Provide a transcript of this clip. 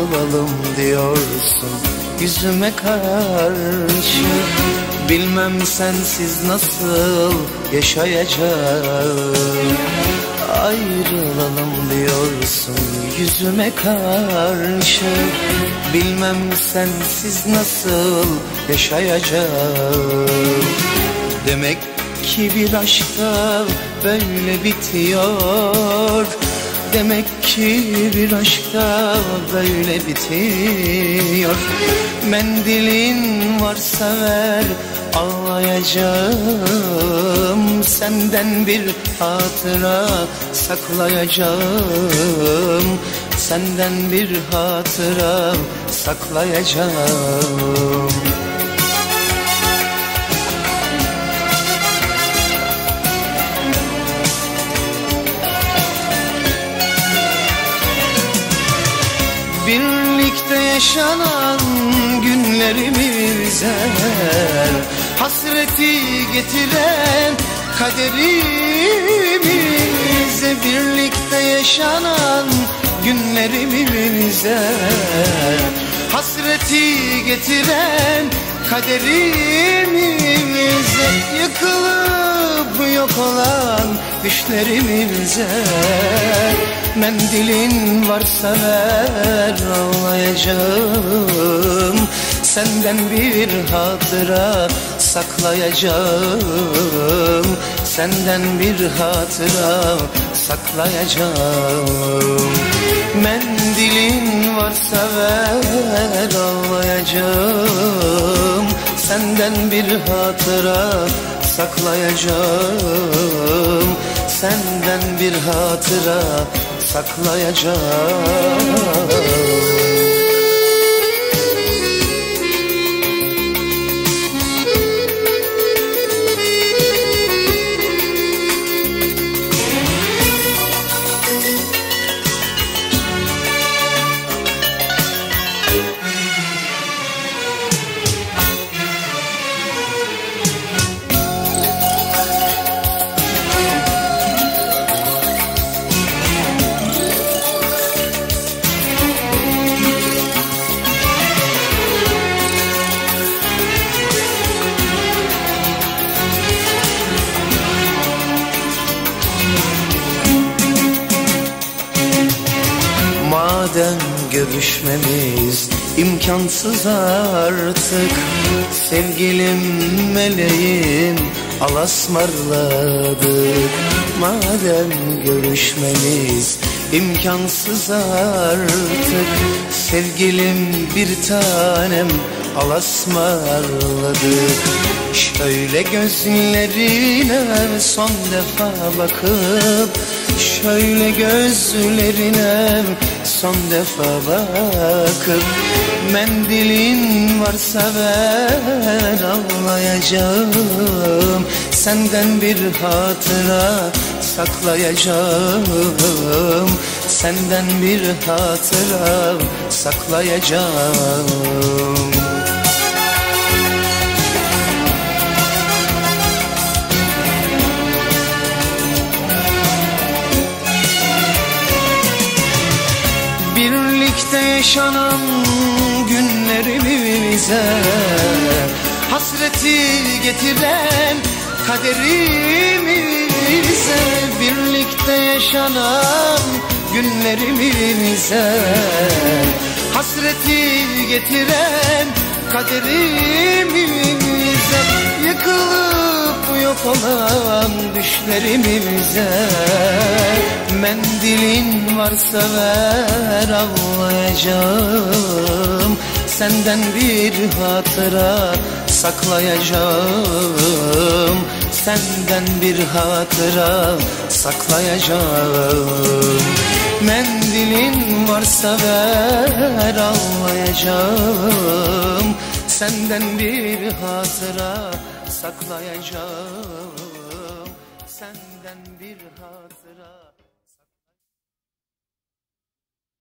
ayrılalım diyorsun. Yüzüme karşı Bilmem sensiz nasıl yaşayacağım. Ayrılalım diyorsun yüzüme karşı Bilmem sensiz nasıl yaşayacağım. Demek ki bir aşkta böyle bitiyor Demek ki bir aşkta böyle bitiyor. Mendilin varsa ver ağlayacağım. Senden bir hatıra saklayacağım. Senden bir hatıra saklayacağım Birlikte yaşanan günlerimize Hasreti getiren kaderimize Birlikte yaşanan günlerimize Hasreti getiren kaderimize Yıkılıp yok olan düşlerimize Mendilin varsa ver ağlayacağım. Senden bir hatıra saklayacağım. Senden bir hatıra saklayacağım. Mendilin varsa ver ağlayacağım. Senden bir hatıra saklayacağım. Senden bir hatıra saklayacağım Madem görüşmemiz imkansız artık Sevgilim meleğim alasmarladık. Madem görüşmemiz imkansız artık Sevgilim bir tanem alasmarladık. Şöyle gözlerine son defa bakıp Şöyle gözlerine son defa bakıp Mendilin varsa ver ağlayacağım Senden bir hatıra saklayacağım. Senden bir hatıra saklayacağım Birlikte yaşanan günlerimize Hasreti getiren kaderimize Birlikte yaşanan günlerimize Hasreti getiren kaderimize Yıkılıp yok olan düşlerimize. Mendilin varsa ver ağlayacağım Senden bir hatıra saklayacağım. Senden bir hatıra saklayacağım. Mendilin varsa ver ağlayacağım Senden bir hatıra saklayacağım. Senden bir hatıra